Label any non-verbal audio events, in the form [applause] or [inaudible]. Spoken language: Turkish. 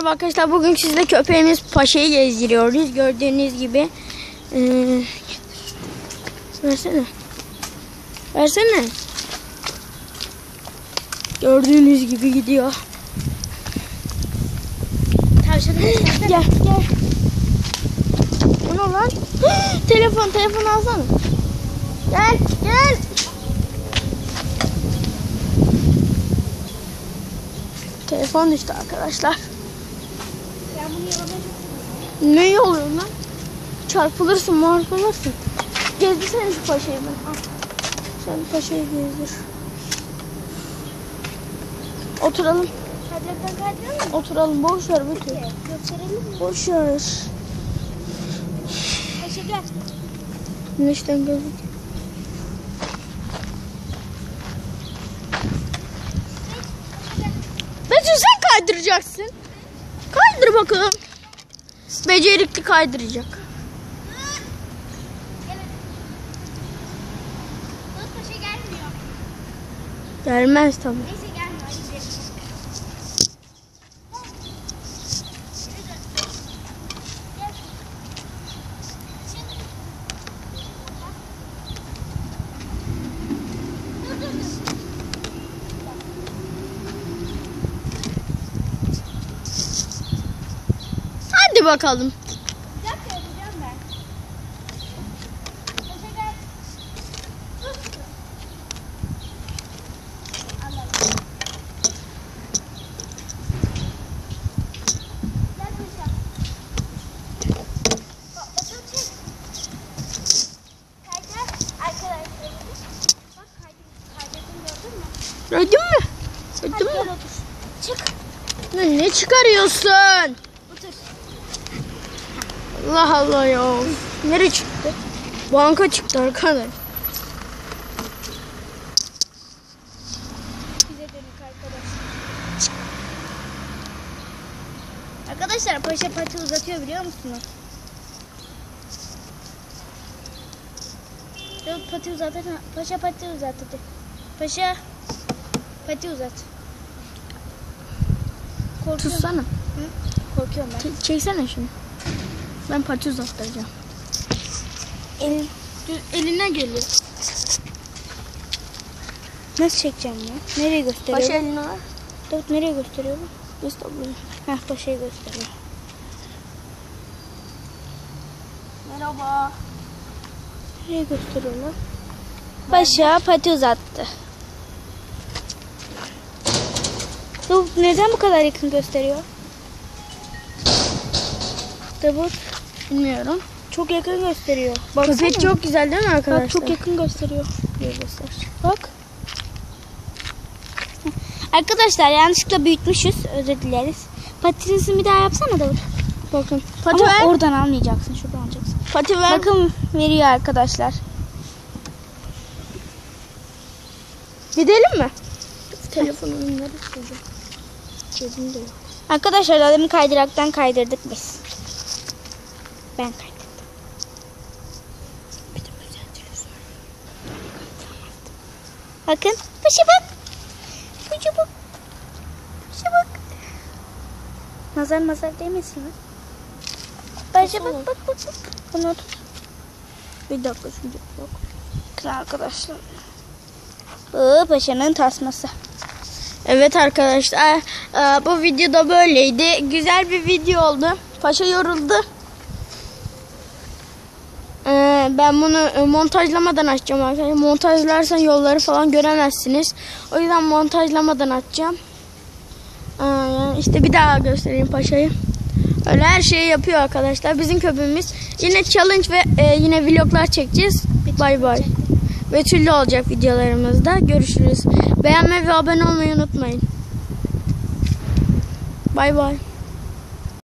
merhaba arkadaşlar. Bugün sizle köpeğimiz Paşa'yı gezdiriyoruz. Gördüğünüz gibi. Ee, versene. Versene. Gördüğünüz gibi gidiyor. Tavşanı. [laughs] Gel gel. Bu ne lan? [gasps] telefon telefon alsana. Gel gel. Telefon düştü arkadaşlar. Ne oluyor lan? Çarpılırsın marpılırsın. Gezdirsene şu paşayı ben. Al. Sen paşayı gezdir. Oturalım. Kaydıraktan kaydıralım mı? Oturalım. Boş ver bütün. Gösterelim mi? Boş ver. Paşa gel. Güneşten gözük. Betül sen kaydıracaksın. Kaydır bakalım. Becerikli kaydıracak. Gelmez tabii. Neyse gelmiyor. Hadi gidelim. Gel. Çık. Dur dur dur. Hadi bakalım. Bir dakika yapacağım ben. Paşa gel. Dur. Allah Allah. Gel paşa. Bak, otur çek. Kaydır arkadaşlarımız. Bak kaydır, kaydırdım gördün mü? Gördün mü? Çık. Ne çıkarıyorsun? Allah Allah ya. Nereye çıktı? Banka çıktı arkadaş. Arkadaşlar paşa pati uzatıyor biliyor musunuz? Dur pati uzat. Paşa pati uzat hadi. Paşa pati uzat. Korkuyorum. Tutsana. Korkuyorum ben. Ç- çeksene şunu. Ben pati uzattıracağım. El, Eline geliyor. nasıl çekeceğim ya? Nereye gösteriyor? Baş eline ver. Davut nereye gösteriyor bu? Göster buraya. Heh paşayı gösteriyor. Merhaba. Nereye gösteriyor lan? Paşa pati uzattı. Davut neden bu kadar yakın gösteriyor? Davut Bilmiyorum. çok yakın gösteriyor. Baksana. Köpek çok güzel değil mi arkadaşlar? Bak çok yakın gösteriyor. Göster. Bak. Arkadaşlar yanlışlıkla büyütmüşüz. Özür dileriz. Patinizini bir daha yapsana Davut. Bakın. Pati Ama ver. oradan almayacaksın. Şuradan alacaksın. Pati ver. Bakın veriyor arkadaşlar. Gidelim mi? Nereye koyacağım? Cebimde yok. Arkadaşlar adamı kaydıraktan kaydırdık biz. Ben kaydırdım. Bakın. Paşa bak. Paşa bak. Paşa bak. Nazar nazar değmesin mi? Paşa bak bak bak. Bunu tut. Bir dakika şimdi yok. Arkadaşlar. Bu paşanın tasması. Evet arkadaşlar bu videoda böyleydi. Güzel bir video oldu. Paşa yoruldu. Ben bunu e, montajlamadan açacağım arkadaşlar. Montajlarsan yolları falan göremezsiniz. O yüzden montajlamadan açacağım. Yani İşte bir daha göstereyim paşayı. Öyle her şeyi yapıyor arkadaşlar. Bizim köpeğimiz. Yine challenge ve e, yine vloglar çekeceğiz. Bay bay. Betüllü olacak videolarımızda. Görüşürüz. Beğenmeyi ve abone olmayı unutmayın. Bay bay.